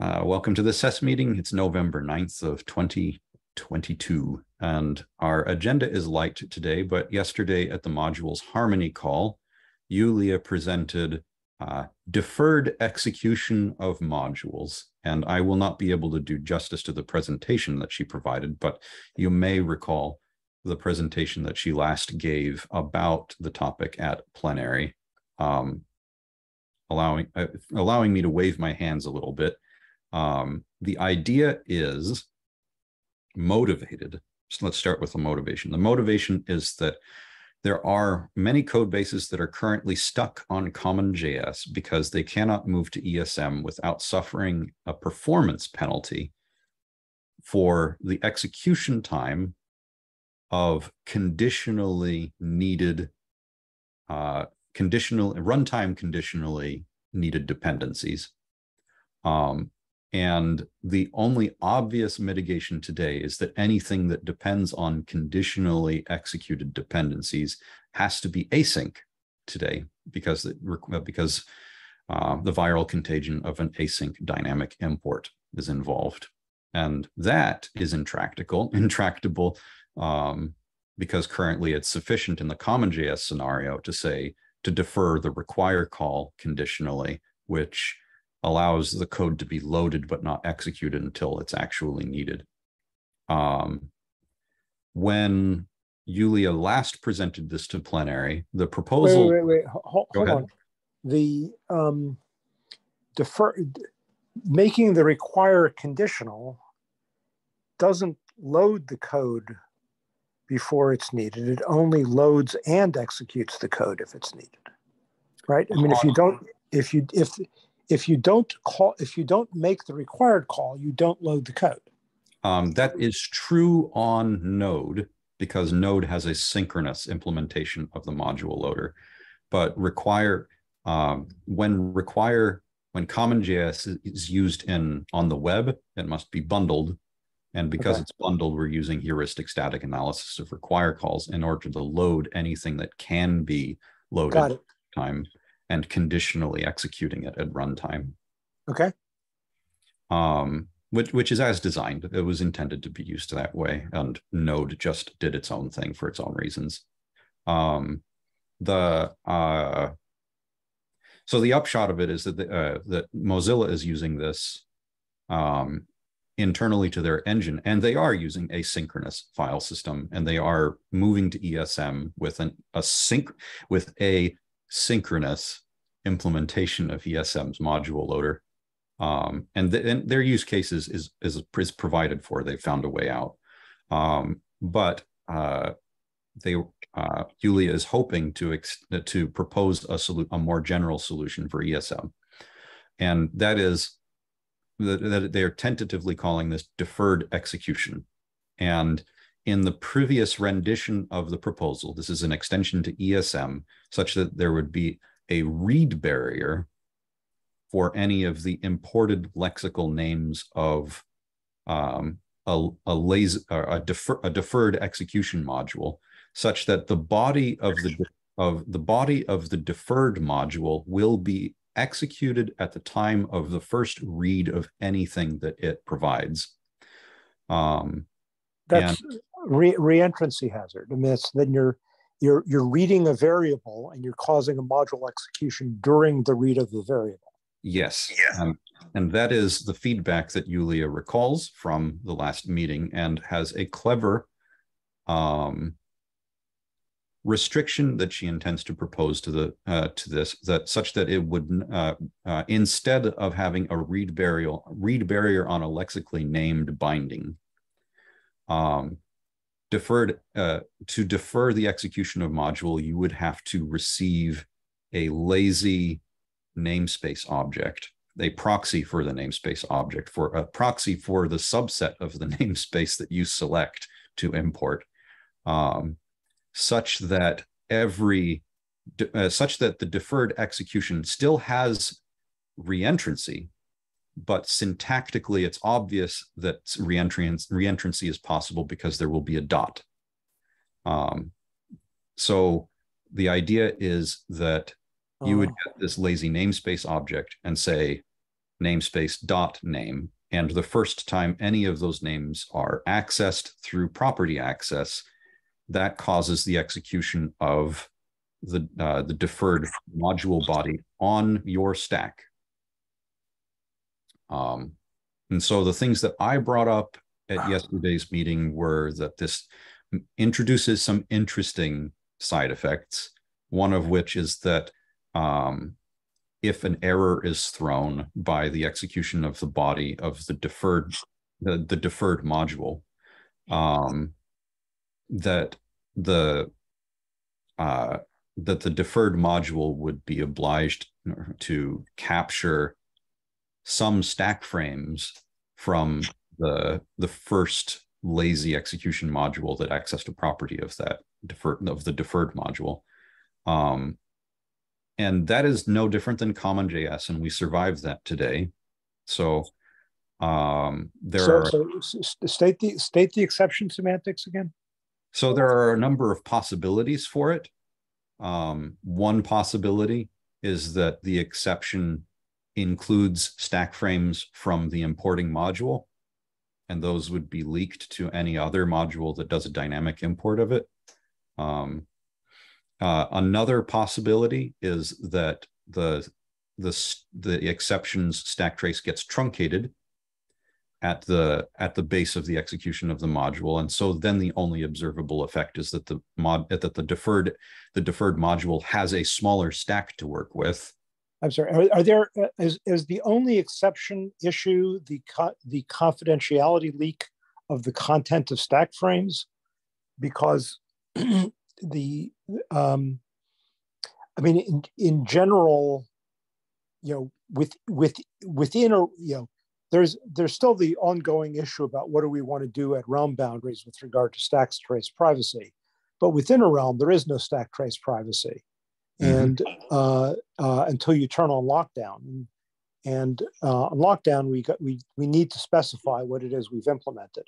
Uh, welcome to the SES meeting. It's November 9th of 2022, and our agenda is light today, but yesterday at the modules Harmony call, Yulia presented uh, deferred execution of modules, and I will not be able to do justice to the presentation that she provided, but you may recall the presentation that she last gave about the topic at plenary, um, allowing, uh, allowing me to wave my hands a little bit um, the idea is motivated. So let's start with the motivation. The motivation is that there are many code bases that are currently stuck on CommonJS because they cannot move to ESM without suffering a performance penalty for the execution time of conditionally needed, uh, conditional runtime conditionally needed dependencies. Um, and the only obvious mitigation today is that anything that depends on conditionally executed dependencies has to be async today because it, because uh, the viral contagion of an async dynamic import is involved. And that is intractable, intractable um, because currently it's sufficient in the CommonJS scenario to say to defer the require call conditionally, which allows the code to be loaded but not executed until it's actually needed. Um, when Yulia last presented this to plenary, the proposal. Wait, wait, wait. Hold, hold on. The um, defer making the require conditional doesn't load the code before it's needed. It only loads and executes the code if it's needed. Right? I mean, if you don't, if you if if you don't call if you don't make the required call you don't load the code. Um, that is true on node because node has a synchronous implementation of the module loader. But require um, when require when CommonJS is used in on the web it must be bundled. And because okay. it's bundled we're using heuristic static analysis of require calls in order to load anything that can be loaded time and conditionally executing it at runtime. Okay. Um, which, which is as designed. It was intended to be used that way, and Node just did its own thing for its own reasons. Um, the uh, so the upshot of it is that the, uh, that Mozilla is using this um, internally to their engine, and they are using asynchronous file system, and they are moving to ESM with an a sync with a synchronous implementation of ESM's module loader. Um, and, the, and, their use cases is, is, is provided for. They found a way out. Um, but uh, they uh, Yulia is hoping to ex- to propose a, solu- a more general solution for ESM, and that is that, that they are tentatively calling this deferred execution. And in the previous rendition of the proposal, this is an extension to ESM, such that there would be a read barrier for any of the imported lexical names of um, a, a, laser, a, defer, a deferred execution module, such that the body of the of the body of the deferred module will be executed at the time of the first read of anything that it provides. Um, That's re- reentrancy hazard. I mean, then you're you're you're reading a variable and you're causing a module execution during the read of the variable. Yes, yeah. Um, and that is the feedback that Yulia recalls from the last meeting and has a clever um, restriction that she intends to propose to the uh, to this that such that it would uh, uh, instead of having a read barrier read barrier on a lexically named binding um, deferred uh, to defer the execution of module, you would have to receive a lazy namespace object, a proxy for the namespace object, for a proxy for the subset of the namespace that you select to import, um, such that every uh, such that the deferred execution still has reentrancy, but syntactically it's obvious that reentrancy is possible because there will be a dot. Um, so the idea is that you would oh. get this lazy namespace object and say, namespace dot name. And the first time any of those names are accessed through property access, that causes the execution of the, uh, the deferred module body on your stack. Um, and so the things that I brought up at yesterday's meeting were that this introduces some interesting side effects, one of which is that um, if an error is thrown by the execution of the body of the deferred the, the deferred module, um, that the uh, that the deferred module would be obliged to capture some stack frames from the the first lazy execution module that accessed a property of that deferred of the deferred module. Um, and that is no different than CommonJS, and we survived that today. So um, there so, are so state the state the exception semantics again. So there are a number of possibilities for it. Um, one possibility is that the exception includes stack frames from the importing module, and those would be leaked to any other module that does a dynamic import of it. Um, uh, another possibility is that the, the, the exceptions stack trace gets truncated at the at the base of the execution of the module and so then the only observable effect is that the mod that the deferred the deferred module has a smaller stack to work with i'm sorry are, are there uh, is, is the only exception issue the co- the confidentiality leak of the content of stack frames because the um, I mean, in in general, you know, with with within a you know, there's there's still the ongoing issue about what do we want to do at realm boundaries with regard to stack trace privacy, but within a realm there is no stack trace privacy. And uh, uh, until you turn on lockdown. And, uh, on lockdown, we got we we need to specify what it is we've implemented.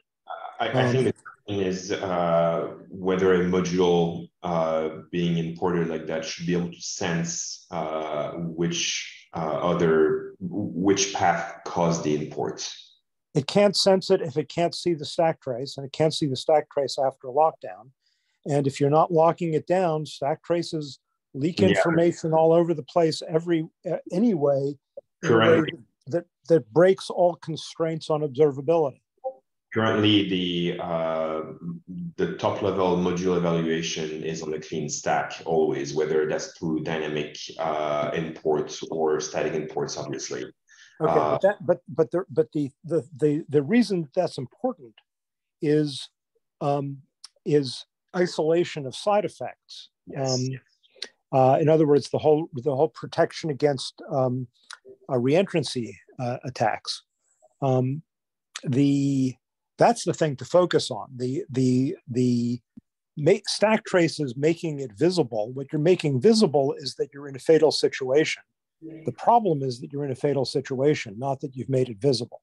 I, I um, think the question is uh, whether a module uh, being imported like that should be able to sense uh, which uh, other which path caused the import. It can't sense it if it can't see the stack trace, and it can't see the stack trace after a lockdown. And if you're not locking it down, stack traces leak information yeah. all over the place every uh, anyway. Correct. That that breaks all constraints on observability currently the uh, the top level module evaluation is on a clean stack always, whether that's through dynamic uh, imports or static imports, obviously. Okay, uh, but that, but but the but the the the the reason that's important is um, is isolation of side effects. Yes. Um, uh, in other words, the whole the whole protection against um, reentrancy uh, attacks. Um, the that's the thing to focus on. The the the stack traces making it visible. What you're making visible is that you're in a fatal situation. The problem is that you're in a fatal situation, not that you've made it visible.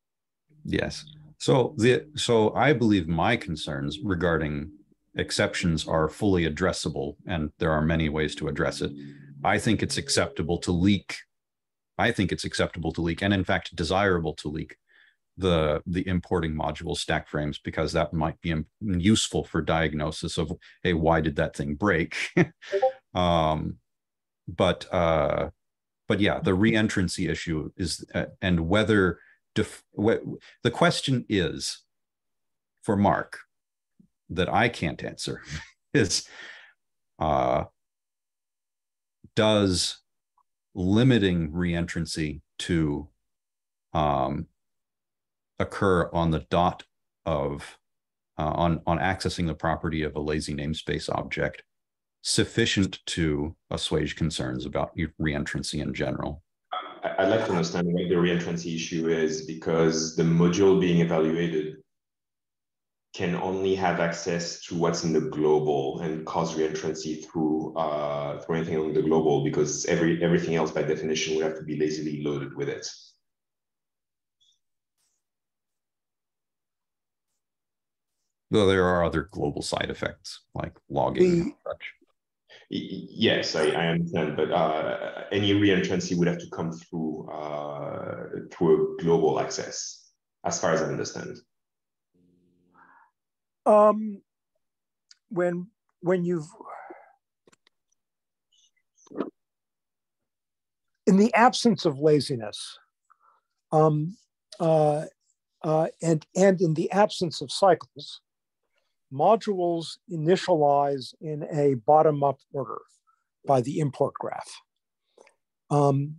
Yes. So the so I believe my concerns regarding exceptions are fully addressable, and there are many ways to address it. I think it's acceptable to leak. I think it's acceptable to leak, and in fact, desirable to leak the the importing module stack frames because that might be useful for diagnosis of hey why did that thing break um, but uh, but yeah the reentrancy issue is uh, and whether def- the question is for mark that i can't answer is uh, does limiting reentrancy to um, occur on the dot of uh, on on accessing the property of a lazy namespace object sufficient to assuage concerns about reentrancy in general? I'd like to understand what the reentrancy issue is because the module being evaluated can only have access to what's in the global and cause reentrancy through uh, through anything on the global because every everything else by definition would have to be lazily loaded with it. Though there are other global side effects like logging. Yes, I, I understand, but uh, any reentrancy would have to come through uh, through a global access, as far as I understand. Um, when when you've in the absence of laziness, um, uh, uh, and and in the absence of cycles, modules initialize in a bottom-up order by the import graph. Um,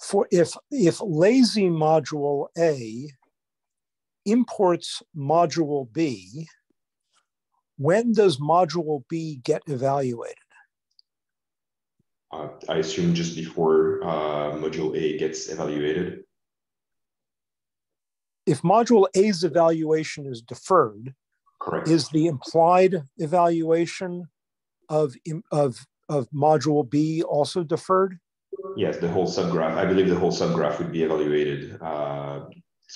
for if if lazy module A imports module B, when does module B get evaluated? Uh, I assume just before uh, module A gets evaluated. If module A's evaluation is deferred, Correct. is the implied evaluation of, of, of module B also deferred? Yes, the whole subgraph. I believe the whole subgraph would be evaluated uh,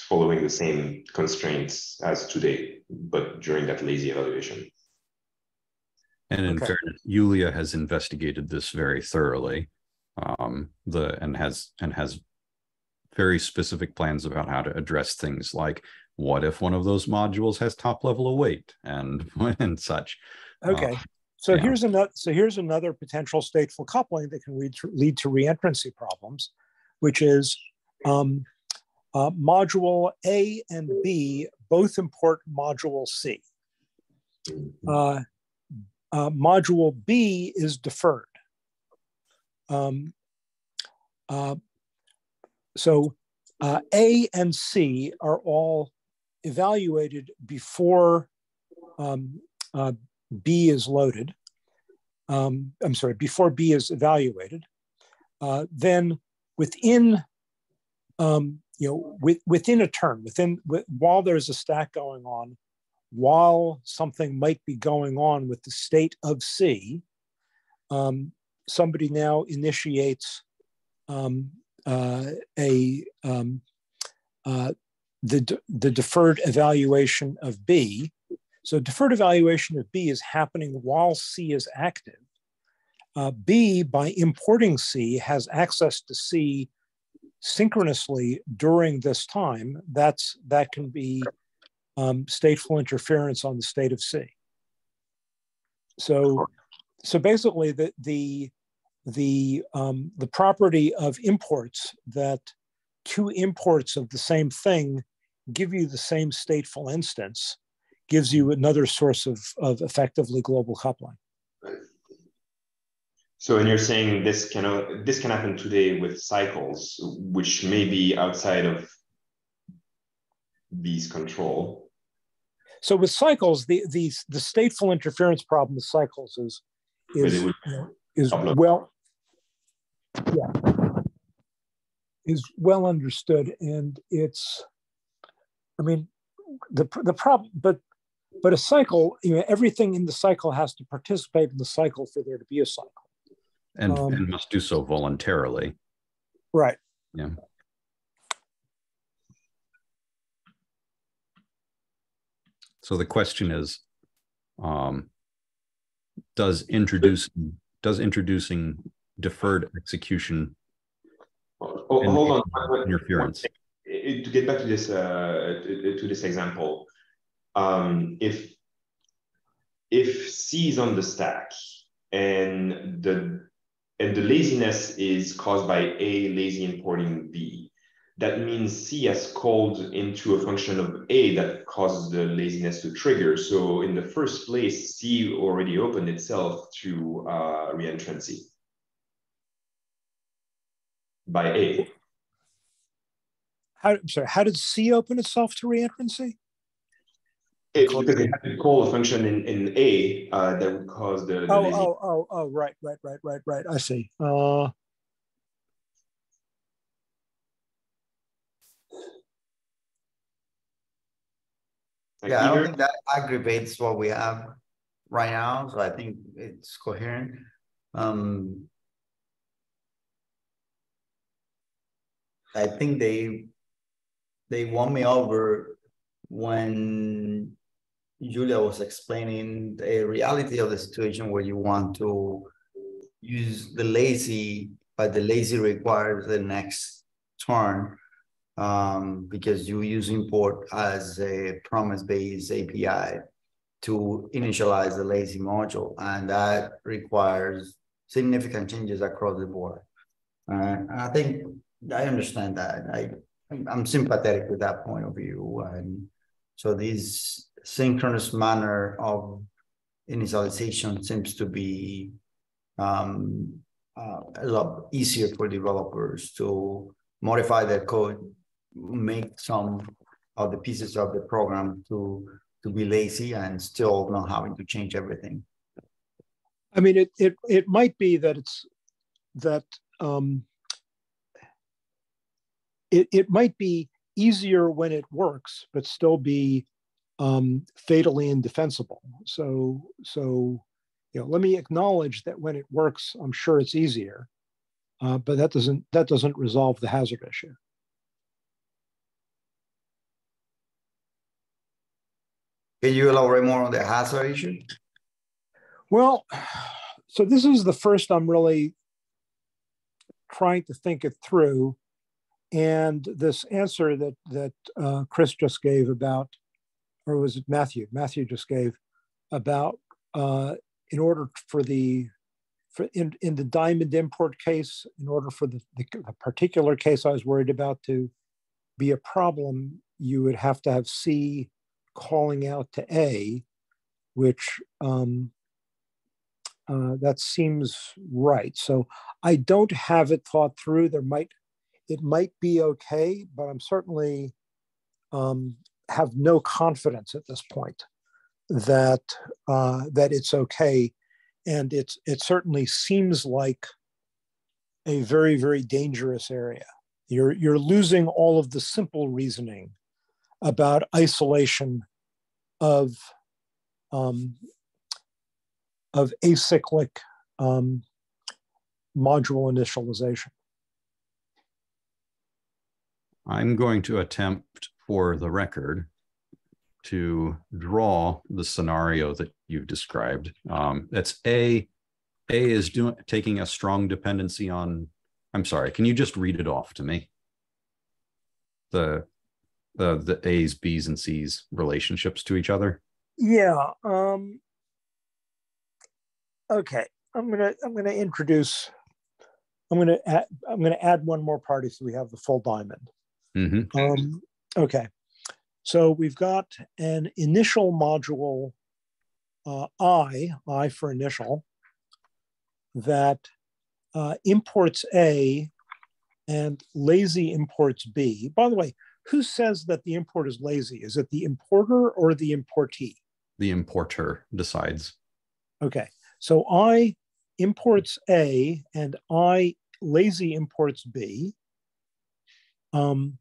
following the same constraints as today, but during that lazy evaluation. And in okay. fairness, Yulia has investigated this very thoroughly, um, the and has and has very specific plans about how to address things like what if one of those modules has top level await and and such. Okay. Uh, so yeah. here's another so here's another potential stateful coupling that can lead to, lead to reentrancy problems, which is um, uh, module A and B both import module C. Mm-hmm. Uh, uh, module B is deferred. Um, uh, so uh, A and C are all evaluated before um, uh, B is loaded. Um, I'm sorry, before B is evaluated. Uh, then within, um, you know, with, within a turn, within while there's a stack going on, while something might be going on with the state of C, um, somebody now initiates um, uh, a um, uh, the, the deferred evaluation of B. So deferred evaluation of B is happening while C is active. Uh, B, by importing C, has access to C synchronously during this time. That's that can be um, stateful interference on the state of C. So, so basically, the the the um, the property of imports that two imports of the same thing give you the same stateful instance gives you another source of, of effectively global coupling. So, and you're saying this can this can happen today with cycles, which may be outside of these control. So, with cycles, the the, the stateful interference problem with cycles is is is well, yeah, is well understood, and it's I mean, the the problem, but but a cycle, you know, everything in the cycle has to participate in the cycle for there to be a cycle, and, um, and must do so voluntarily. Right. Yeah. So the question is, um, does introducing does introducing deferred execution oh, hold on interference to get back to this uh, to, to, this example, um, if if C is on the stack and the and the laziness is caused by A lazy importing B, that means C has called into a function of A that causes the laziness to trigger. So in the first place, C already opened itself to uh, reentrancy by A. How, sorry, how did C open itself to reentrancy? It, because it had to call a function in, in A uh, that would cause the, the oh, lazy... oh, oh, oh, right, right, right, right, right. I see. Uh, yeah, I don't think that aggravates what we have right now. So I think it's coherent. Um, I think they they won me over when Yulia was explaining the reality of the situation where you want to use the lazy, but the lazy requires the next turn um, because you use import as a promise-based API to initialize the lazy module, and that requires significant changes across the board. Uh, I think I understand that. I I'm sympathetic with that point of view, and so this synchronous manner of initialization seems to be um, uh, a lot easier for developers to modify their code, make some of the pieces of the program to to be lazy and still not having to change everything. I mean, it it it might be that it's that um, it it might be easier when it works, but still be um, fatally indefensible. So so you know, let me acknowledge that when it works, I'm sure it's easier, uh, but that doesn't that doesn't resolve the hazard issue. Can you elaborate more on the hazard issue? Well, so this is the first I'm really trying to think it through. And this answer that that uh, Chris just gave about, or was it Matthew? Matthew just gave about uh, in order for the for in, in the diamond import case, in order for the, the, the particular case I was worried about to be a problem, you would have to have C calling out to A, which um, uh, that seems right. So I don't have it thought through. There might, it might be okay, but I'm certainly um, have no confidence at this point that uh, that it's okay, and it's it certainly seems like a very very dangerous area. You're you're losing all of the simple reasoning about isolation of um, of acyclic um, module initialization. I'm going to attempt for the record to draw the scenario that you've described. Um, that's A. A is doing taking a strong dependency on. I'm sorry. Can you just read it off to me? The the the A's, B's, and C's relationships to each other. Yeah. Um, okay. I'm gonna I'm gonna introduce. I'm gonna add, I'm gonna add one more party so we have the full diamond. Mm-hmm. Um, okay. So we've got an initial module uh, I, I for initial, that uh, imports A and lazy imports B. By the way, who says that the import is lazy? Is it the importer or the importee? The importer decides. Okay. So I imports A and I lazy imports B. Um,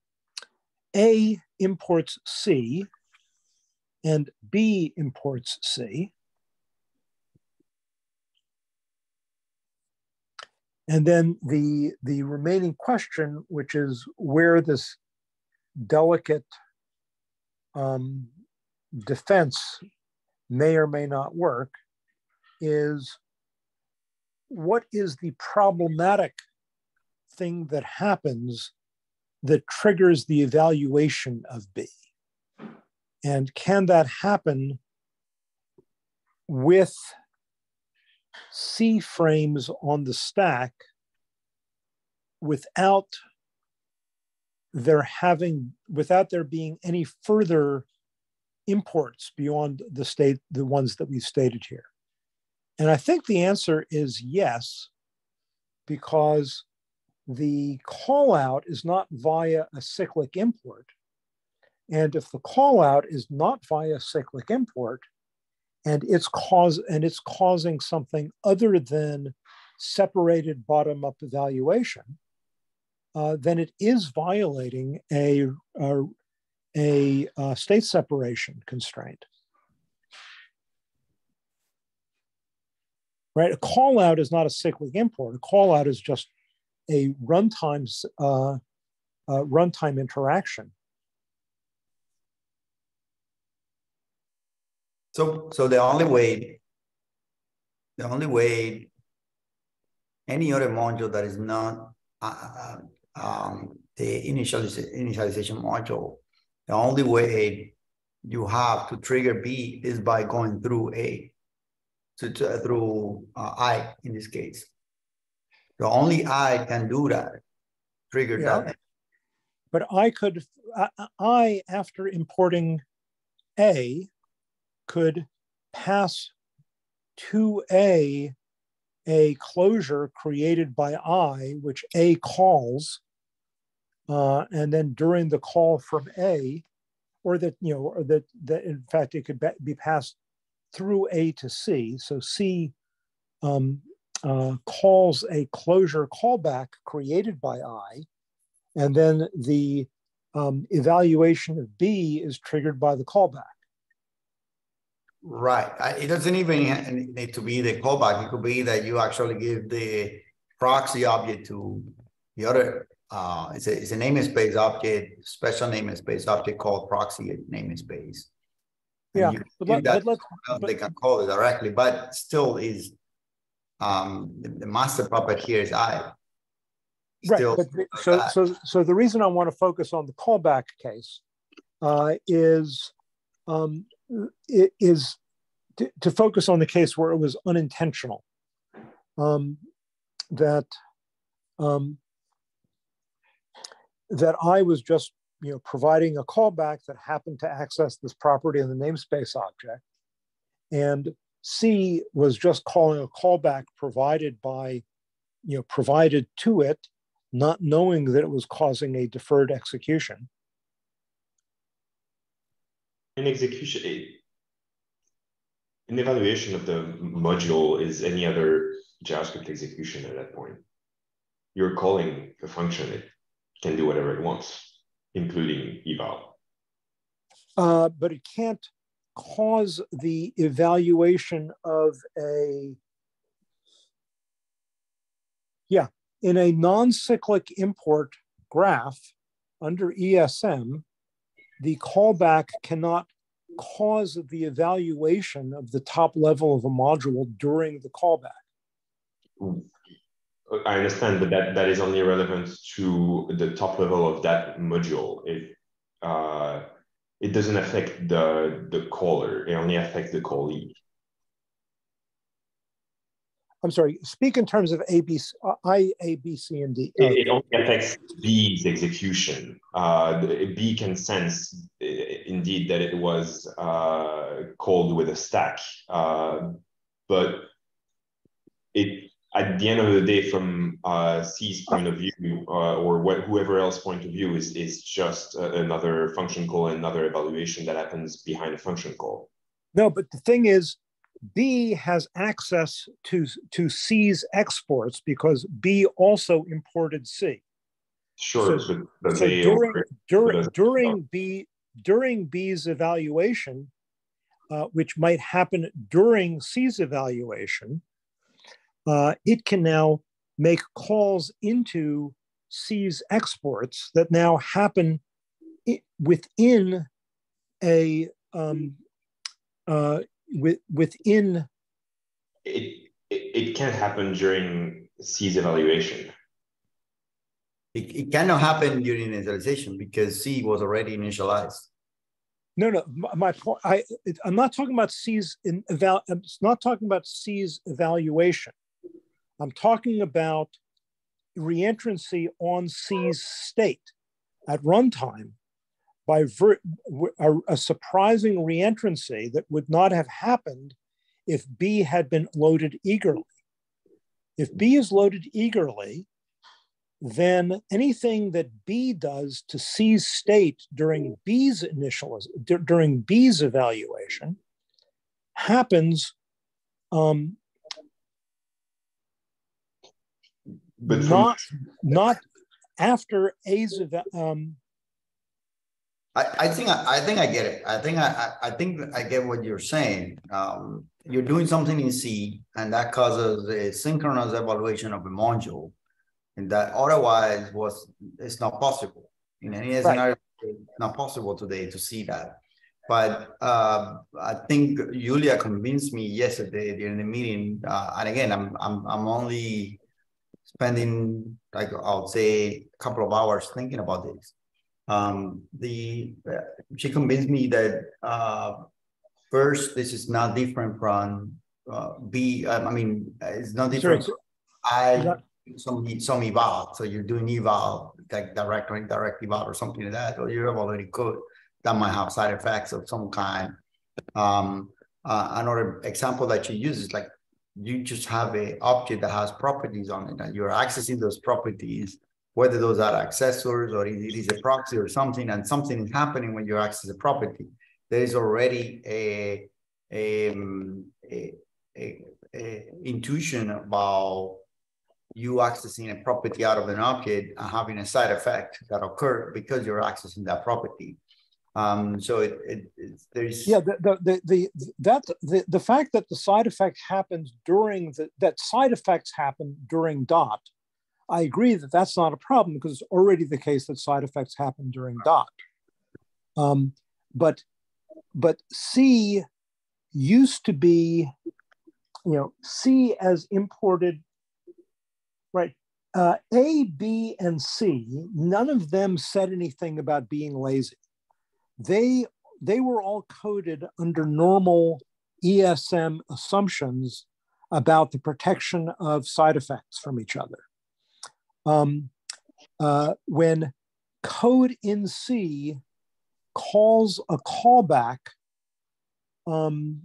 A imports C and B imports C. And then the, the remaining question, which is where this delicate um, defense may or may not work, is what is the problematic thing that happens that triggers the evaluation of B? And can that happen with C frames on the stack without there having, without there being any further imports beyond the state, the ones that we've stated here? And I think the answer is yes, because the call out is not via a cyclic import. And if the call out is not via cyclic import, and it's cause and it's causing something other than separated bottom-up evaluation, uh, then it is violating a, a, a, a state separation constraint. Right, a call out is not a cyclic import. A call out is just a runtime uh, uh, runtime interaction. So, so the only way, the only way any other module that is not uh, um, the initialization module, the only way you have to trigger B is by going through A, to, to through uh, I in this case. The only I can do that, trigger yeah. that. But I could, I, after importing A, could pass to A a closure created by I, which A calls, uh, and then during the call from A, or that you know, or that that in fact it could be passed through A to C. So C um, uh, calls a closure callback created by I, and then the um, evaluation of B is triggered by the callback. Right. It doesn't even need to be the callback. It could be that you actually give the proxy object to the other. Uh, it's, a, it's a namespace object, special namespace object called proxy namespace. Yeah, but, let, but but, they can call it directly, but still is um, the, the master puppet here is I. Still right. So, so, so the reason I want to focus on the callback case uh, is um, is to, to, focus on the case where it was unintentional. Um, that um, that I was just you know providing a callback that happened to access this property in the namespace object, and C was just calling a callback provided by you know provided to it, not knowing that it was causing a deferred execution an execution, an evaluation of the module is any other JavaScript execution at that point. You're calling a function, it can do whatever it wants, including eval. Uh, but it can't cause the evaluation of a, yeah, in a non-cyclic import graph under ESM, the callback cannot cause the evaluation of the top level of a module during the callback. I understand, but that, that is only relevant to the top level of that module. It, uh, it doesn't affect the, the caller, it only affects the callee. I'm sorry, speak in terms of A, B, uh, I, A, B, C, and D. It, it only affects B's execution. Uh, B can sense uh, indeed that it was uh, called with a stack, uh, but it at the end of the day, from uh, C's point of view, uh, or what, whoever else point of view, is is just another function call, another evaluation that happens behind a function call. No, but the thing is, B has access to, to C's exports because B also imported C. Sure. So, but, so during, during, during, B, during B's evaluation, uh, which might happen during C's evaluation, uh, it can now make calls into C's exports that now happen within a um, uh, with, within it, it, it can't happen during C's evaluation. It, it cannot happen during initialization because C was already initialized. No, no. My point. I I'm not talking about C's in eval. I'm not talking about C's evaluation. I'm talking about reentrancy on C's state at runtime by ver- a, a surprising reentrancy that would not have happened if B had been loaded eagerly. If B is loaded eagerly, then anything that B does to C's state during B's initial during B's evaluation happens um, but not not after A's um, I, I think I, I, think I get it. I think I, I think I get what you're saying. Um, you're doing something in C, and that causes a synchronous evaluation of a module, and that otherwise was it's not possible in any right. scenario. It's not possible today to see that. But uh, I think Yulia convinced me yesterday during the meeting, uh, and again, I'm I'm I'm only spending like I'll say a couple of hours thinking about this. Um, the uh, she convinced me that uh, first this is not different from uh, B. Um, mean, it's not different. Sure. I some some eval. So you're doing eval like direct or indirect eval or something like that, or you have already code that might have side effects of some kind. Um, uh, another example that you use is like you just have a object that has properties on it and you're accessing those properties, whether those are accessors or it is a proxy or something, and something is happening when you access a property. There is already a, a, um, a, a, a intuition about you accessing a property out of an object and having a side effect that occur because you're accessing that property. Um, so it, it, it, there's yeah the, the the the that the, the fact that the side effect happens during the that side effects happen during dot i agree that that's not a problem because it's already the case that side effects happen during dot. Um, but but c used to be you know c as imported right uh, a b and c none of them said anything about being lazy they they were all coded under normal ESM assumptions about the protection of side effects from each other. Um, uh, when code in C calls a callback, um,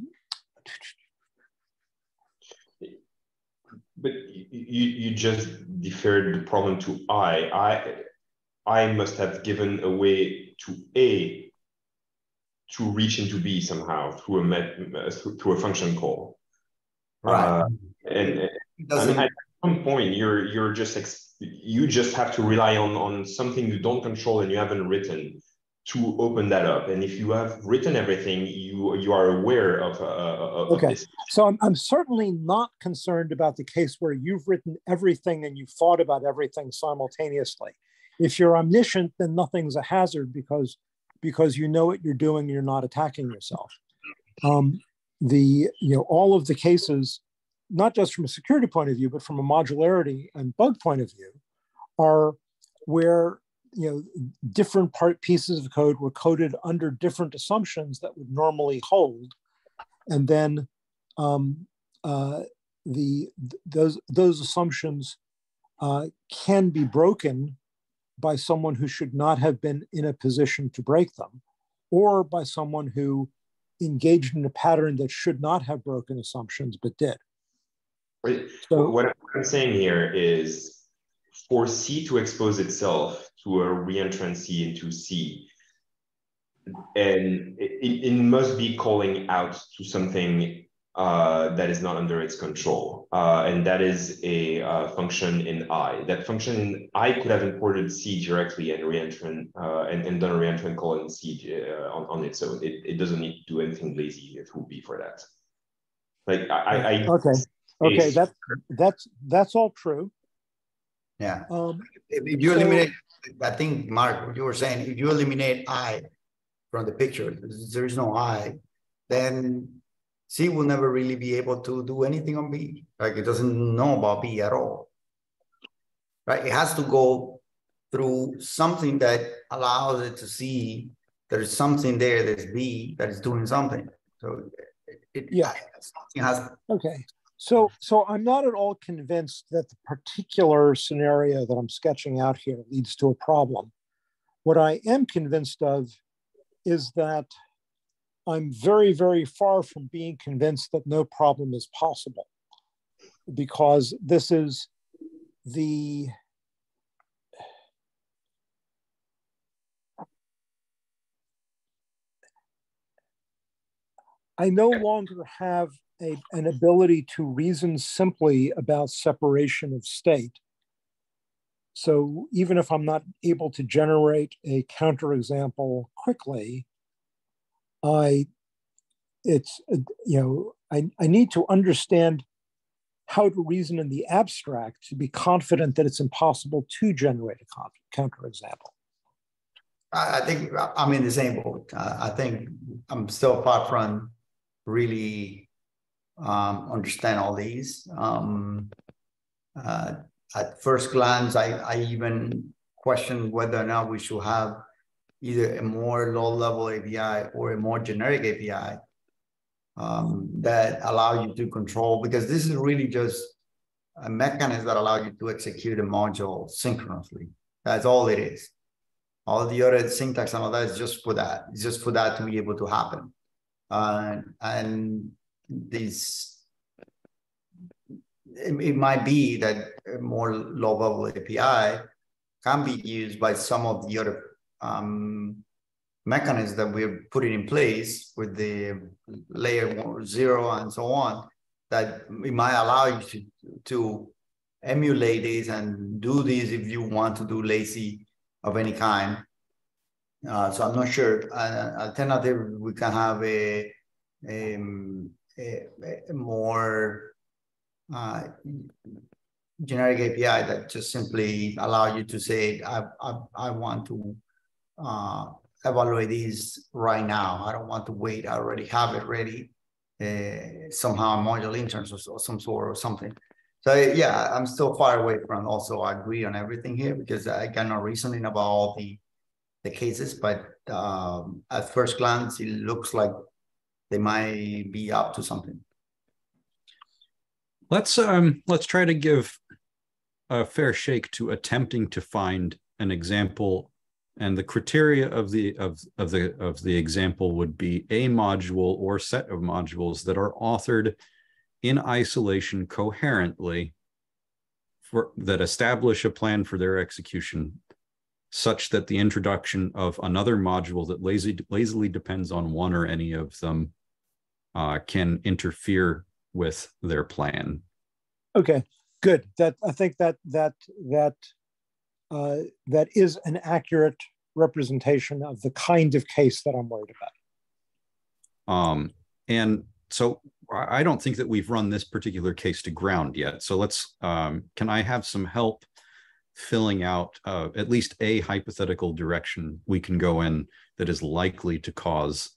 but you, you just deferred the problem to I. I I must have given away to A to reach into B somehow through a met, through a function call. Right. Uh, and, I mean, at some point, you're you're just you just have to rely on on something you don't control and you haven't written to open that up. And if you have written everything, you you are aware of. Uh, of okay. This. So I'm I'm certainly not concerned about the case where you've written everything and you've thought about everything simultaneously. If you're omniscient, then nothing's a hazard because because you know what you're doing, you're not attacking yourself. Um, the you know all of the cases, not just from a security point of view, but from a modularity and bug point of view, are where you know different part pieces of code were coded under different assumptions that would normally hold, and then um, uh, the those those assumptions uh, can be broken by someone who should not have been in a position to break them, or by someone who engaged in a pattern that should not have broken assumptions but did. So, what I'm saying here is for C to expose itself to a reentrancy into C, and it, it must be calling out to something uh, that is not under its control. Uh, and that is a uh, function in I. That function in I could have imported C directly and reentrant uh, and, and done a reentrant call in C uh, on, on its own. It, it doesn't need to do anything lazy will be for that. Like I, I okay, okay, that's that's that's all true. Yeah. Um, if, if you so, eliminate, I think Mark, you were saying if you eliminate I from the picture, there is no I, then C will never really be able to do anything on B. Like it doesn't know about B at all. Right? It has to go through something that allows it to see there's something there that's B that is doing something. So it, it yeah, something has okay. So so I'm not at all convinced that the particular scenario that I'm sketching out here leads to a problem. What I am convinced of is that I'm very, very far from being convinced that no problem is possible because this is the I no longer have a, an ability to reason simply about separation of state. So even if I'm not able to generate a counterexample quickly, I, it's, you know, I, I need to understand how to reason in the abstract to be confident that it's impossible to generate a counterexample. I think I'm in the same boat. I think I'm still far from really um, understand all these. Um, uh, at first glance, I, I even question whether or not we should have either a more low-level API or a more generic API um, that allow you to control, because this is really just a mechanism that allows you to execute a module synchronously. That's all it is. All the other syntax and all that is just for that. It's just for that to be able to happen. Uh, and this, it, it, might be that a more low-level API can be used by some of the other um, mechanisms that we're putting in place with the layer zero and so on, that it might allow you to, to emulate this and do this if you want to do lazy of any kind. Uh, so I'm not sure. Uh, alternative, we can have a, a, a, a more uh, generic API that just simply allow you to say, I, I, I want to uh, evaluate these right now. I don't want to wait. I already have it ready. Uh, somehow module interns or, or some sort or something. So yeah, I'm still far away from also I agree on everything here because I got no reasoning about all the the cases, but um, at first glance, it looks like they might be up to something. Let's um let's try to give a fair shake to attempting to find an example and the criteria of the of, of the of the example would be a module or set of modules that are authored in isolation coherently for that establish a plan for their execution such that the introduction of another module that lazy, lazily depends on one or any of them uh, can interfere with their plan. Okay, good. That I think that that that uh, that is an accurate representation of the kind of case that I'm worried about. Um, and so I don't think that we've run this particular case to ground yet. So let's, um, can I have some help filling out uh, at least a hypothetical direction we can go in that is likely to cause,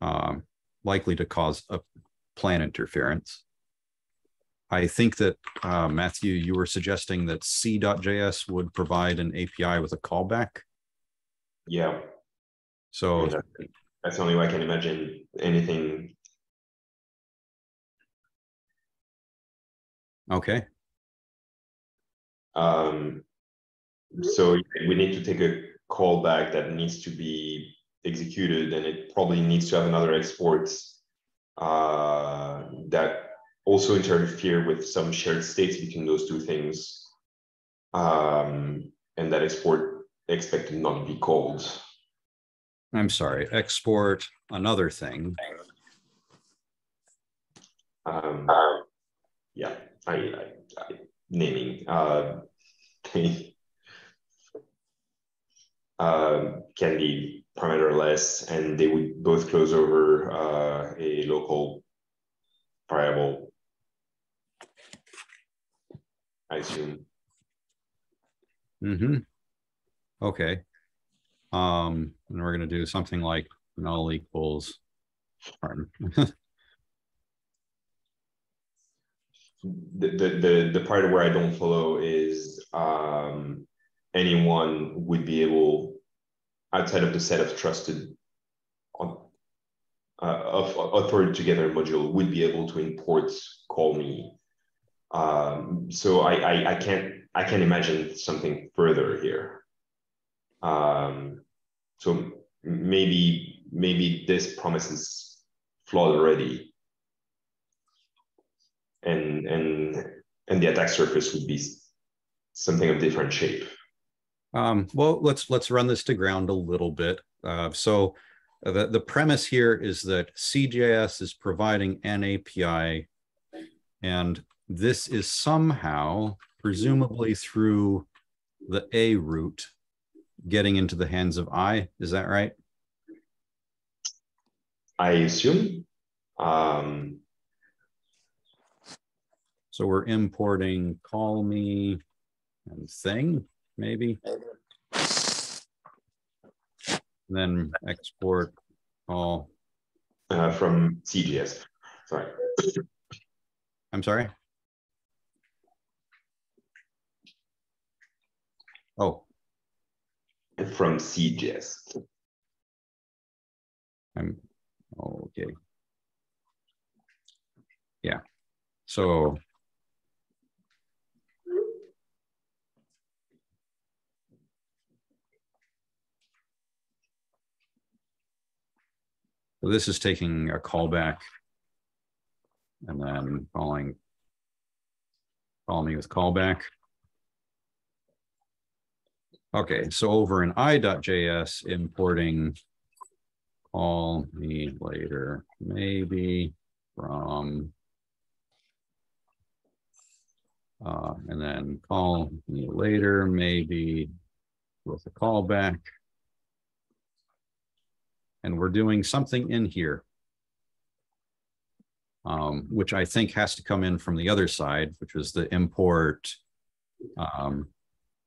um, likely to cause a plan interference? I think that uh, Matthew, you were suggesting that C.js would provide an API with a callback. Yeah. So that's the only way I can imagine anything. Okay. Um, so we need to take a callback that needs to be executed and it probably needs to have another export uh, that also interfere with some shared states between those two things. Um, and that export expect to not be called. I'm sorry, export another thing. Um, yeah, I, I, I naming uh, uh, can be parameterless, and they would both close over uh, a local variable I assume. Mm-hmm. Okay. Um, and we're gonna do something like null equals. the, the the the part where I don't follow is um, anyone would be able outside of the set of trusted uh, of authored together module would be able to import call me um, so I, I, I can't I can't imagine something further here. Um, so maybe maybe this promise is flawed already, and and and the attack surface would be something of different shape. Um, well, let's let's run this to ground a little bit. Uh, so the, the premise here is that CJS is providing an API and this is somehow, presumably through the A route, getting into the hands of I. Is that right? I assume. Um, so we're importing call me and thing, maybe. Then export all. Uh, from CJS. Sorry. I'm sorry. Oh, from CJS. I'm um, okay. Yeah. So So this is taking a callback and then calling, call me with callback. Okay, so over in i.js importing call me later, maybe from uh, and then call me later, maybe with a callback and we're doing something in here, um, which I think has to come in from the other side, which is the import. Um,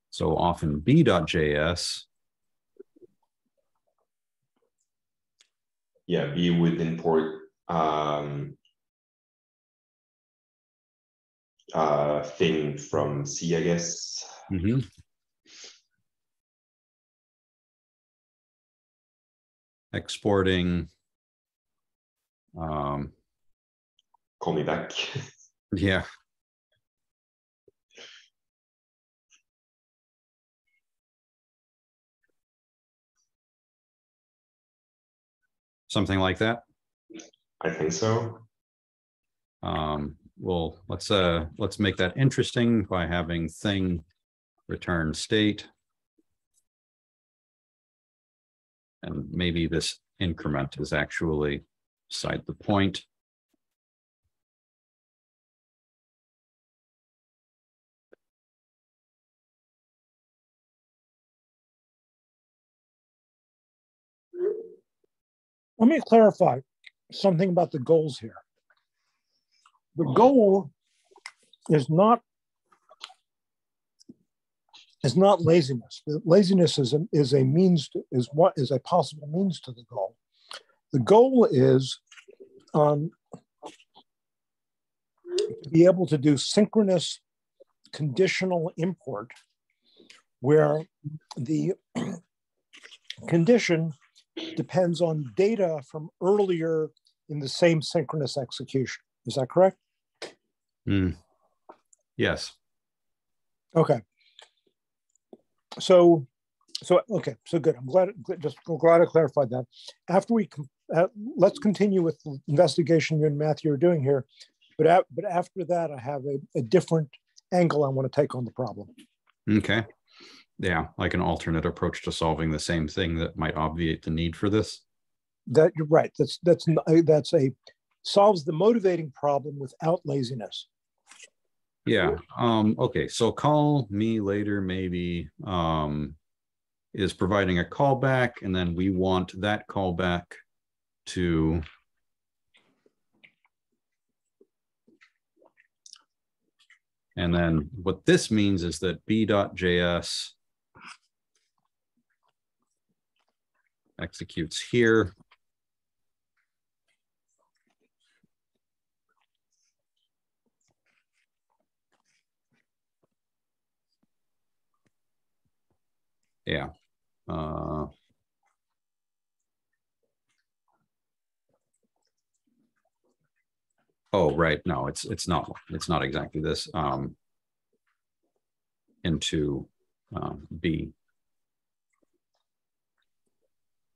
so often b.js. Yeah, b would import um, uh, thing from C, I guess. Mm -hmm. exporting. Um, Call me back. yeah. Something like that. I think so. Um, well, let's uh let's make that interesting by having thing return state. And maybe this increment is actually beside the point. Let me clarify something about the goals here. The goal is not is not laziness. Laziness is a, is a means to, is what is a possible means to the goal. The goal is um, to be able to do synchronous conditional import where the condition depends on data from earlier in the same synchronous execution. Is that correct? Mm. Yes. Okay so so okay so good i'm glad just glad i clarified that after we uh, let's continue with the investigation you and matthew are doing here but at, but after that i have a, a different angle i want to take on the problem okay yeah like an alternate approach to solving the same thing that might obviate the need for this that you're right that's that's that's a solves the motivating problem without laziness yeah. Um, okay. So call me later, maybe um, is providing a callback, and then we want that callback to And then what this means is that b.js executes here. Yeah. Uh, oh, right. No, it's it's not. It's not exactly this. Um, into um, B.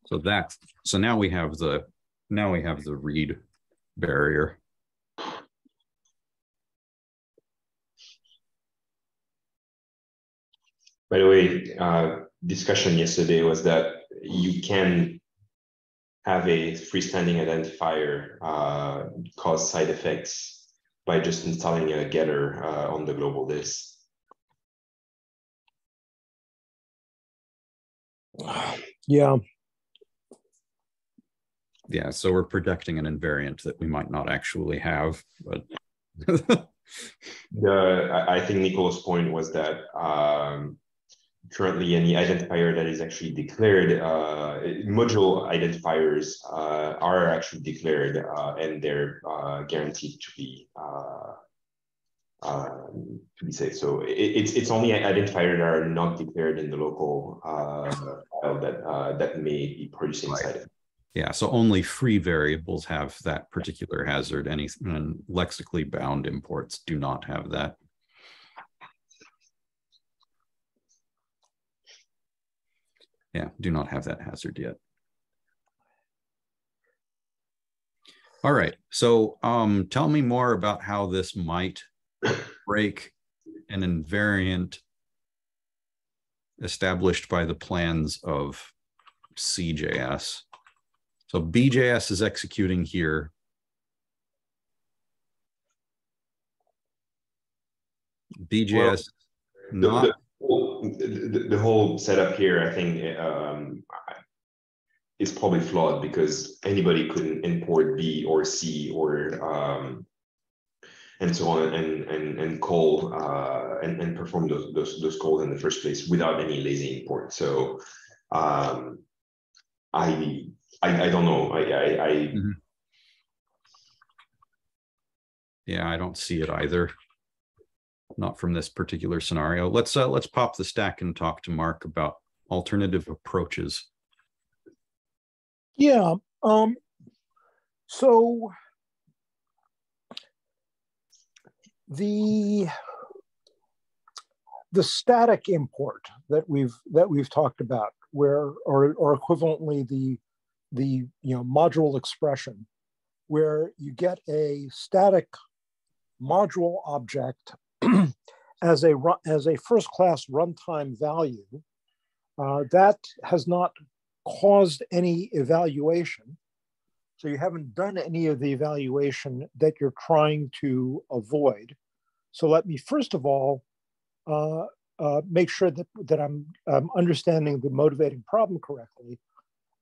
So that's so now we have the now we have the read barrier. By the way, uh, discussion yesterday was that you can have a freestanding identifier uh, cause side effects by just installing a getter uh, on the globalThis. Yeah. Yeah, so we're projecting an invariant that we might not actually have, but the I think Nicolas' point was that um, currently any identifier that is actually declared, uh, module identifiers uh, are actually declared uh, and they're uh, guaranteed to be uh, um, to be safe. So it, it's it's only identifiers that are not declared in the local uh, file that uh, that may be producing right. inside it. Yeah, so only free variables have that particular hazard. Any and lexically bound imports do not have that. Yeah, do not have that hazard yet. All right, so um, tell me more about how this might break an invariant established by the plans of CJS. So BJS is executing here. BJS well, not... the, the, the, whole setup here, I think, um, is probably flawed because anybody couldn't import B or C or um, and so on and and and call uh, and and perform those those those calls in the first place without any lazy import. So um, I, I I don't know. I I, I mm-hmm. yeah, I don't see it either. Not from this particular scenario. Let's uh, let's pop the stack and talk to Mark about alternative approaches. Yeah. Um, so the the static import that we've that we've talked about, where or or equivalently the the you know module expression, where you get a static module object as a as a first class runtime value, uh, that has not caused any evaluation. So you haven't done any of the evaluation that you're trying to avoid. So let me first of all uh, uh, make sure that, that I'm, I'm, understanding the motivating problem correctly.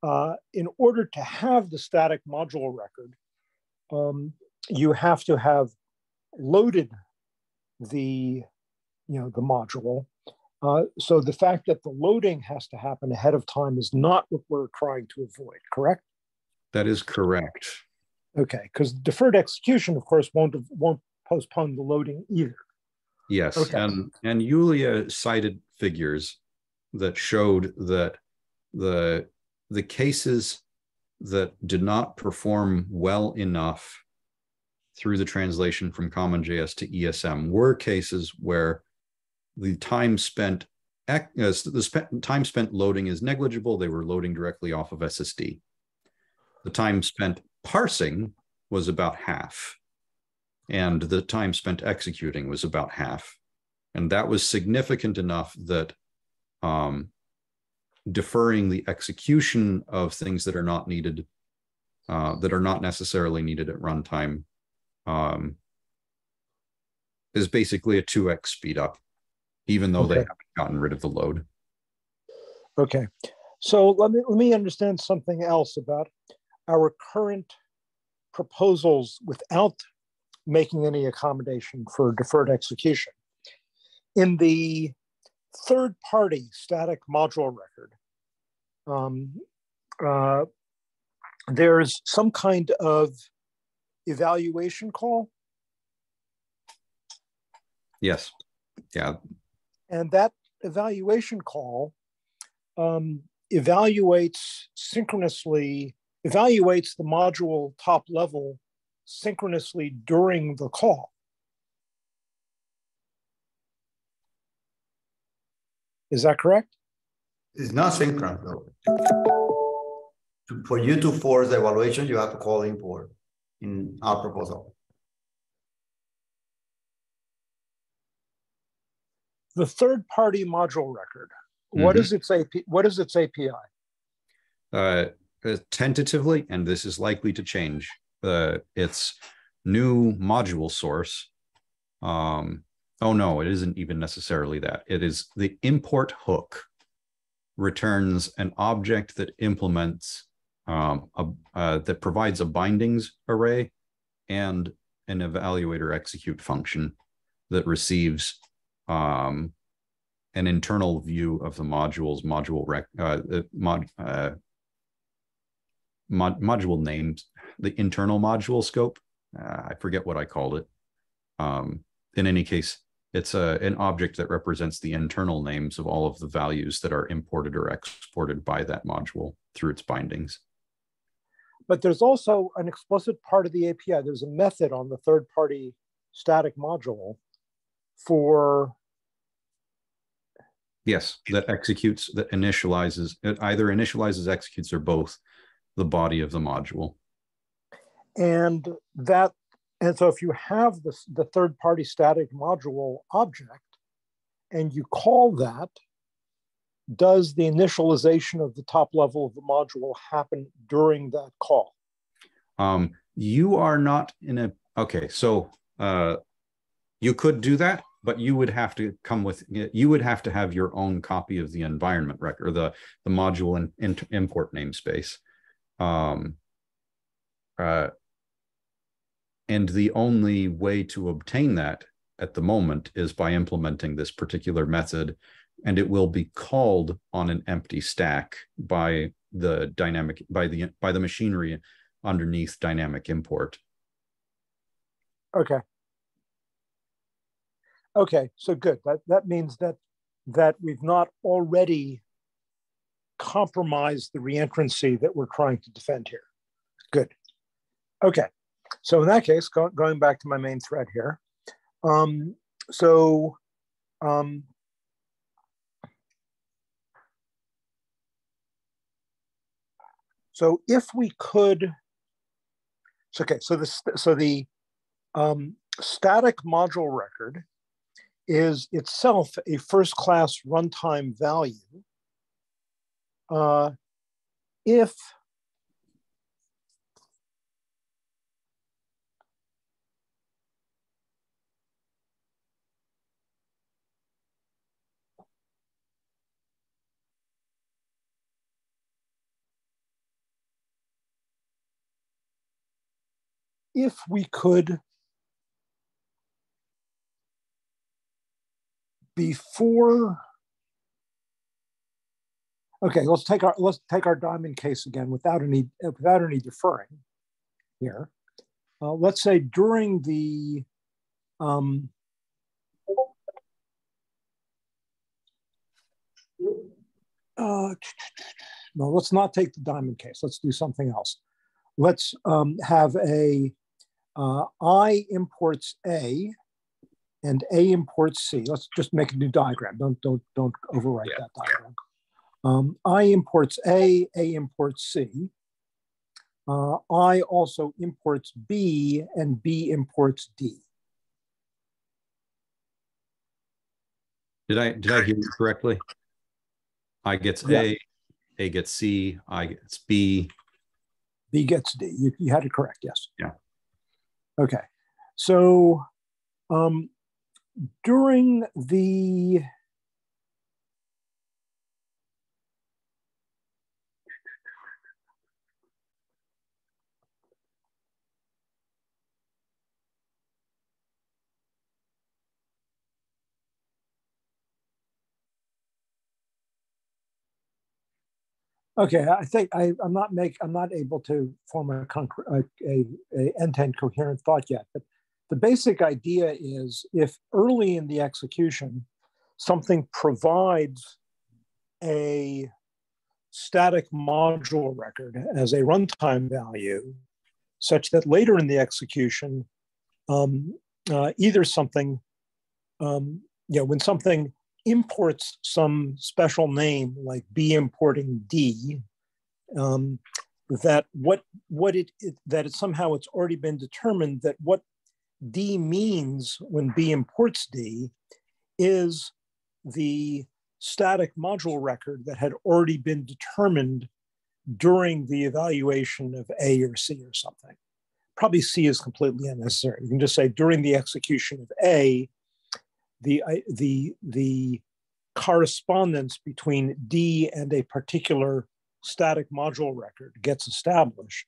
Uh, in order to have the static module record, um, you have to have loaded the, you know, the module uh, so the fact that the loading has to happen ahead of time is not what we're trying to avoid, correct? That is correct. Okay, because deferred execution, of course, won't won't postpone the loading either. Yes, okay. and and Yulia cited figures that showed that the the cases that did not perform well enough through the translation from CommonJS to ESM were cases where the time spent uh, the time spent loading is negligible. They were loading directly off of SSD. The time spent parsing was about half, and the time spent executing was about half, and that was significant enough that um, deferring the execution of things that are not needed, uh, that are not necessarily needed at runtime, um, is basically a two x speed up even though okay. they haven't gotten rid of the load. Okay. So let me let me understand something else about our current proposals without making any accommodation for deferred execution. In the third party static module record, um, uh, there's some kind of evaluation call. Yes. Yeah. And that evaluation call um, evaluates synchronously, evaluates the module top level synchronously during the call. Is that correct? It's not synchronous though. For you to force the evaluation, you have to call import in our proposal. the third party module record what mm-hmm. is its AP, what is its api uh, uh, tentatively and this is likely to change uh, its new module source um, oh no it isn't even necessarily that it is the import hook returns an object that implements um, a, uh, that provides a bindings array and an evaluator execute function that receives um, an internal view of the modules, module rec, uh, mod, uh, mod, module names, the internal module scope. Uh, I forget what I called it. Um, in any case, it's a, an object that represents the internal names of all of the values that are imported or exported by that module through its bindings. But there's also an explicit part of the API. There's a method on the third party static module for. Yes, that executes, that initializes, it either initializes, executes, or both the body of the module. And that and so if you have this, the third party static module object and you call that, does the initialization of the top level of the module happen during that call? Um, you are not in a, okay, so uh, you could do that, but you would have to come with, you would have to have your own copy of the environment record, the, the module and in, import namespace. Um, uh, and the only way to obtain that at the moment is by implementing this particular method. And it will be called on an empty stack by the dynamic, by the, by the machinery underneath dynamic import. Okay. Okay, so good. That, that means that, that we've not already compromised the reentrancy that we're trying to defend here. Good. Okay. So in that case, go, going back to my main thread here. Um, so um, so if we could, so okay, so this so the um, static module record is itself a first class runtime value. Uh, if if we could before okay let's take our let's take our diamond case again without any without any deferring here. Uh, let's say during the um, uh, no let's not take the diamond case. Let's do something else. Let's um, have a uh, I imports A and A imports C. Let's just make a new diagram. Don't, don't, don't overwrite yeah. that diagram. Um, I imports A, A imports C. Uh, I also imports B and B imports D. Did I did I hear you correctly? I gets yeah. A, A gets C, I gets B. B gets D. You, you had it correct, yes. Yeah. Okay, so um, during the Okay, I think I, am not make I'm not able to form a, a, a, a end-to-end coherent thought yet, but the basic idea is if early in the execution something provides a static module record as a runtime value, such that later in the execution, um, uh, either something, um, you know, when something imports some special name like B importing D, um, that what what it, it that it somehow it's already been determined that what D means when B imports D is the static module record that had already been determined during the evaluation of A or C or something. Probably C is completely unnecessary. You can just say during the execution of A, the, the, the correspondence between D and a particular static module record gets established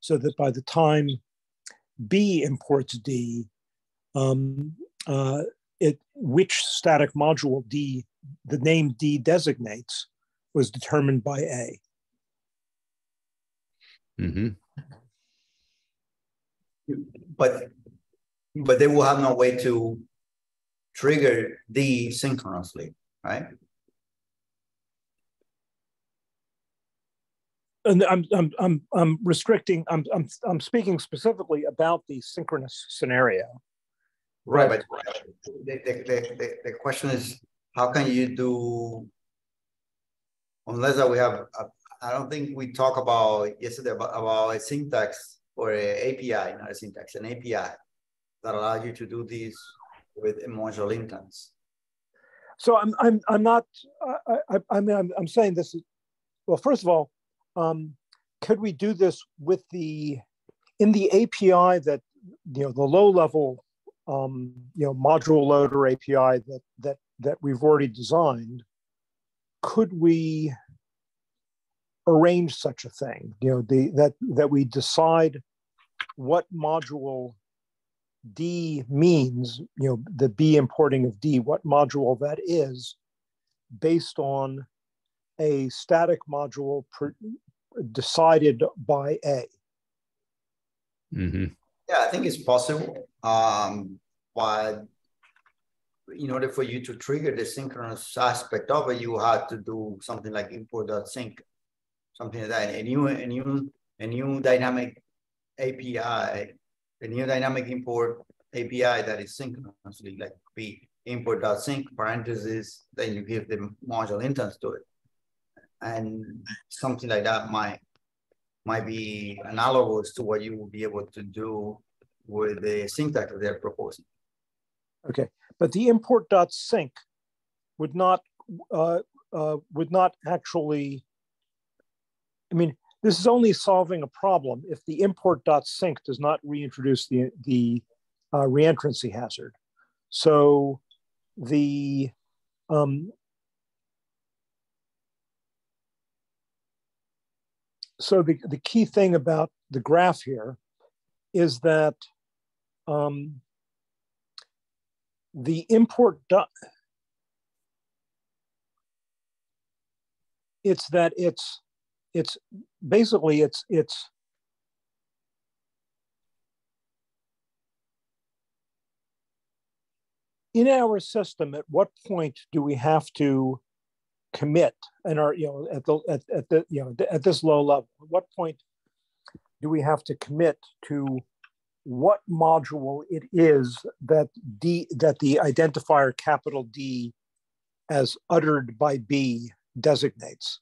so that by the time B imports D, um, uh, it, which static module D, the name D designates, was determined by A. Mm-hmm. But but they will have no way to trigger D synchronously, right? and I'm, I'm, I'm, I'm restricting, I'm, I'm, I'm speaking specifically about the synchronous scenario. Right, but the, the, the, the question is, how can you do, unless that we have, a, I don't think we talk about yesterday about, about a syntax or a API, not a syntax, an API that allows you to do this with module instance. So I'm, I'm, I'm not, I, I, I mean, I'm, I'm saying this, is, well, first of all, um, could we do this with the in the API that you know the low level um, you know module loader API that that that we've already designed? Could we arrange such a thing? You know, the that that we decide what module D means, you know, the B importing of D, what module that is, based on a static module decided by A. Mm-hmm. Yeah, I think it's possible. Um, but in order for you to trigger the synchronous aspect of it, you have to do something like import.sync, something like that. A new, a new, a new dynamic API, a new dynamic import API that is synchronously like be import.sync parentheses, then you give the module instance to it and something like that might might be analogous to what you will be able to do with the syntax that they're proposing. Okay, but the import.sync would not uh, uh, would not actually. I mean, this is only solving a problem if the import.sync does not reintroduce the the uh, reentrancy hazard. So the um, so the, the key thing about the graph here is that um, the import dot it's that it's it's basically it's it's in our system at what point do we have to commit and are you know at the at, at the you know at this low level? At what point do we have to commit to what module it is that d that the identifier capital d as uttered by b designates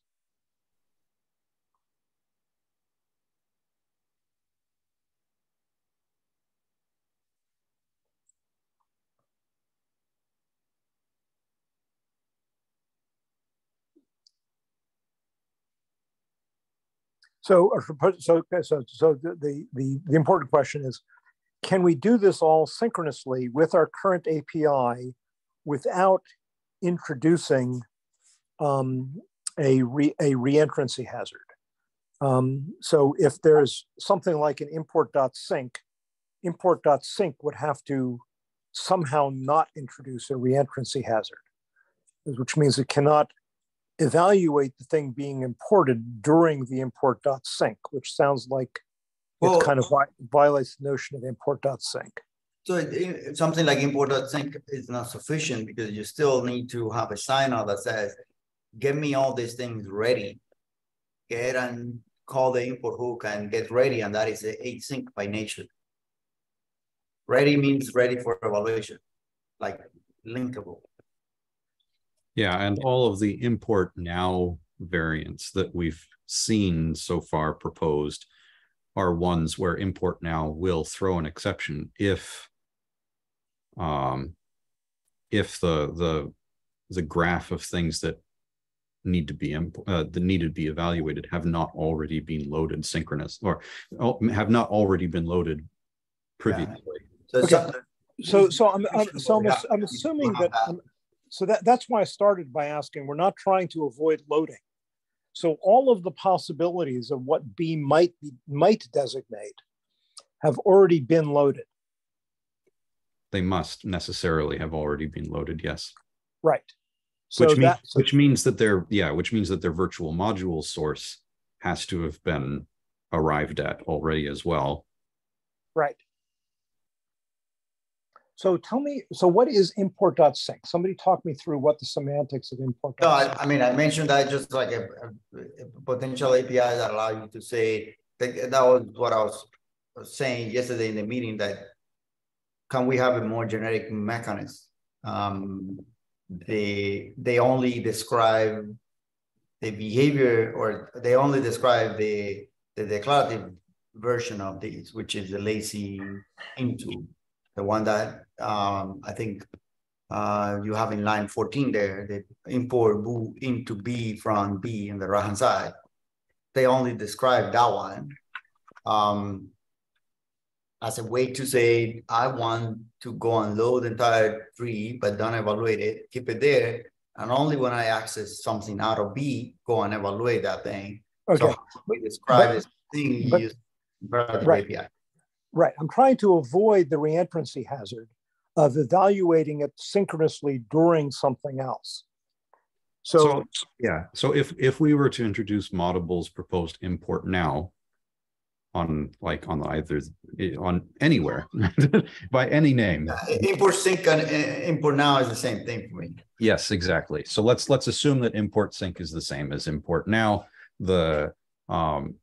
So, so, so, so the, the, the important question is, can we do this all synchronously with our current API without introducing um, a, re, a reentrancy hazard? Um, so if there's something like an import.sync, import.sync would have to somehow not introduce a reentrancy hazard, which means it cannot evaluate the thing being imported during the import.sync, which sounds like well, it kind of violates the notion of import.sync. So it, something like import.sync is not sufficient because you still need to have a sign-off that says, get me all these things ready. Get and call the import hook and get ready, and that is a async by nature. Ready means ready for evaluation, like linkable. Yeah, and all of the import now variants that we've seen so far proposed are ones where import now will throw an exception if um if the the the graph of things that need to be uh, that need to be evaluated have not already been loaded synchronous or have not already been loaded previously. Yeah. So, okay. so so I'm, I'm so I'm, I'm assuming that I'm, so that, that's why I started by asking, we're not trying to avoid loading. So all of the possibilities of what B might be, might designate have already been loaded. They must necessarily have already been loaded, yes. Right. So which, that, means, which means that their yeah, which means that their virtual module source has to have been arrived at already as well. Right. So tell me, so what is import.sync? Somebody talk me through what the semantics of import. No, I, I mean, I mentioned that just like a, a, potential API that allow you to say, that, that was what I was saying yesterday in the meeting that can we have a more generic mechanism? Um, they, they only describe the behavior or they only describe the, the declarative version of these, which is the lazy into the one that um, I think uh, you have in line 14 there, the import boo into B from B in the right hand side. They only describe that one um, as a way to say, I want to go and load the entire tree, but don't evaluate it, keep it there. And only when I access something out of B, go and evaluate that thing. Okay. So we describe but, this thing but, right. API. Right. I'm trying to avoid the reentrancy hazard of evaluating it synchronously during something else. So, so, yeah. So if if we were to introduce Moddable's proposed import now on like on the either on anywhere by any name. Uh, import sync and uh, import now is the same thing for me. Yes, exactly. So let's let's assume that import sync is the same as import now. The um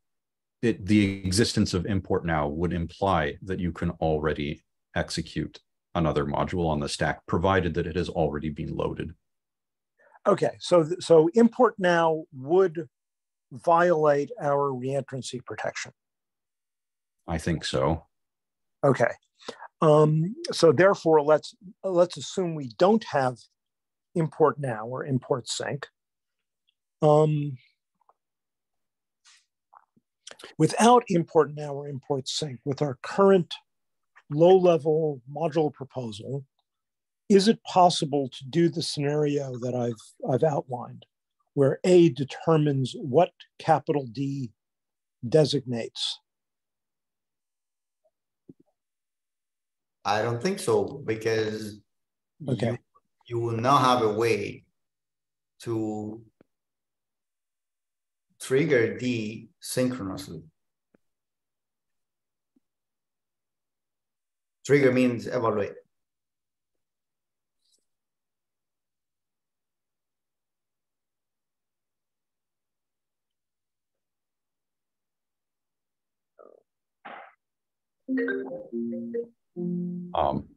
it, the existence of import now would imply that you can already execute another module on the stack, provided that it has already been loaded. Okay, so so import now would violate our reentrancy protection. I think so. Okay, um, so therefore, let's let's assume we don't have import now or import sync. Um, Without import now or import sync, with our current low level module proposal, is it possible to do the scenario that I've, I've outlined, where A determines what capital D designates? I don't think so because okay. you, you will not have a way to trigger D synchronously. Trigger means evaluate. Um,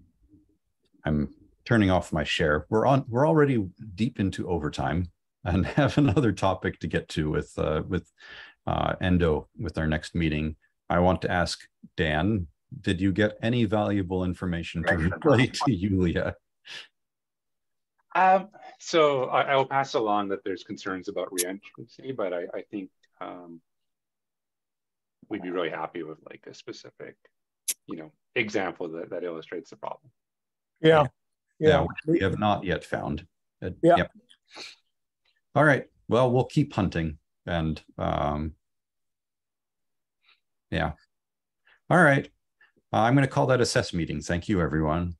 I'm turning off my share. We're on. We're already deep into overtime and have another topic to get to with uh, with uh, Endo with our next meeting. I want to ask Dan, did you get any valuable information to relay to Yulia? Um, so I, I, will pass along that there's concerns about reentrancy, but I, I think um, we'd be really happy with like a specific, you know, example that, that illustrates the problem. Yeah. Yeah. yeah we have not yet found. It, yeah. Yep. All right. Well, we'll keep hunting and um, yeah. All right. Uh, I'm going to call that a SES meeting. Thank you, everyone.